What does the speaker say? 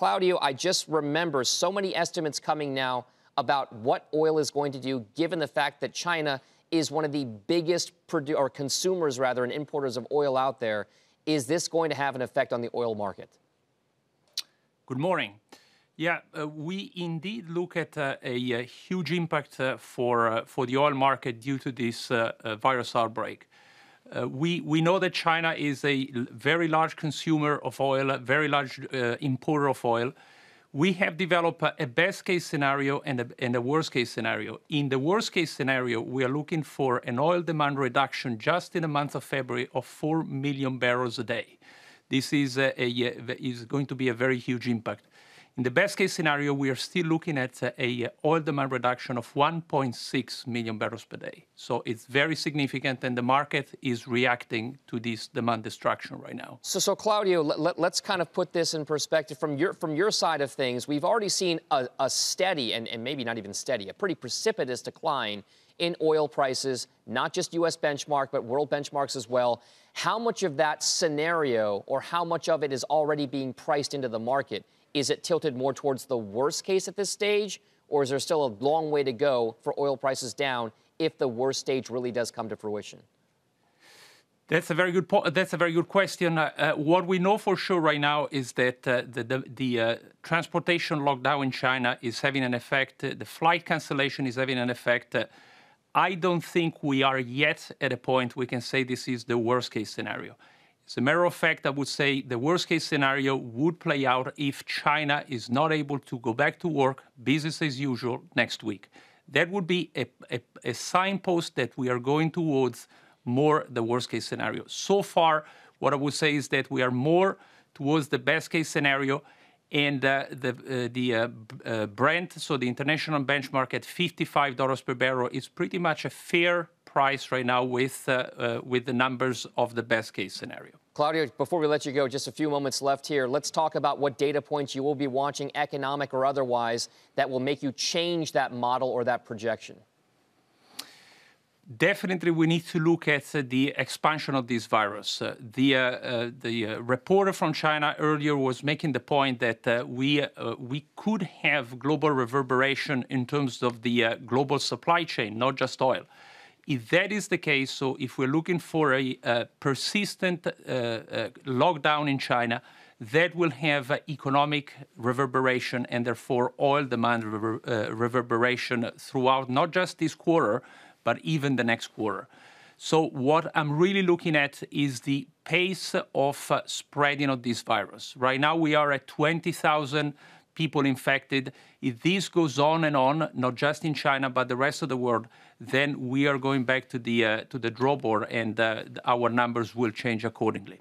Claudio, I just remember so many estimates coming now about what oil is going to do, given the fact that China is one of the biggest produ- or consumers, rather, and importers of oil out there. Is this going to have an effect on the oil market? Good morning. Yeah, uh, we indeed look at uh, a, a, huge impact uh, for uh, for the oil market due to this uh, uh, virus outbreak. Uh, we we know that China is a very large consumer of oil, a very large uh, importer of oil. We have developed a, a best case scenario and a, and a worst case scenario. In the worst case scenario, we are looking for an oil demand reduction just in the month of February of 4 million barrels a day. This is, a, a, is going to be a very huge impact. In the best case scenario, we are still looking at a oil demand reduction of 1.6 million barrels per day. So it's very significant, and the market is reacting to this demand destruction right now. So, Claudio, let, us kind of put this in perspective from your from your side of things. We've already seen a, a steady, and, and maybe not even steady, a pretty precipitous decline in oil prices, not just U.S. benchmark, but world benchmarks as well. How much of that scenario, or how much of it, is already being priced into the market? Is it tilted more towards the worst case at this stage, or is there still a long way to go for oil prices down if the worst stage really does come to fruition? That's a very good po- That's a very good question. Uh, uh, what we know for sure right now is that uh, the the, the uh, transportation lockdown in China is having an effect. the flight cancellation is having an effect. I don't think we are yet at a point we can say this is the worst case scenario. As a matter of fact, I would say the worst case scenario would play out if China is not able to go back to work, business as usual, next week. That would be a, signpost that we are going towards more the worst case scenario. So far, what I would say is that we are more towards the best case scenario and uh, the uh, uh, Brent, so the international benchmark at $55 per barrel, is pretty much a fair price right now with with the numbers of the best case scenario. Claudio, before we let you go, just a few moments left here. Let's talk about what data points you will be watching, economic or otherwise, that will make you change that model or that projection. Definitely, we need to look at uh, the expansion of this virus. Uh, the uh, uh the uh, reporter from China earlier was making the point that uh, we we could have global reverberation in terms of the global supply chain, not just oil. If that is the case, so if we're looking for a, a persistent uh, uh, lockdown in China, that will have uh, economic reverberation and therefore oil demand rever uh, reverberation throughout not just this quarter, but even the next quarter. So what I'm really looking at is the pace of uh, spreading of this virus. Right now we are at 20,000 people infected. If this goes on and on, not just in China, but the rest of the world, then we are going back to the, uh, to the drawboard and uh, our numbers will change accordingly.